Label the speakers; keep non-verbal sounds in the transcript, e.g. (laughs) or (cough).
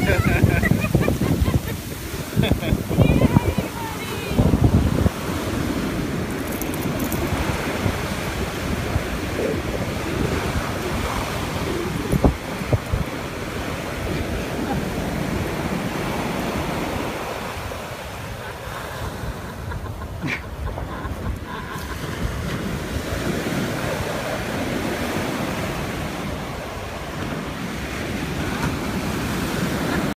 Speaker 1: Yeah. (laughs)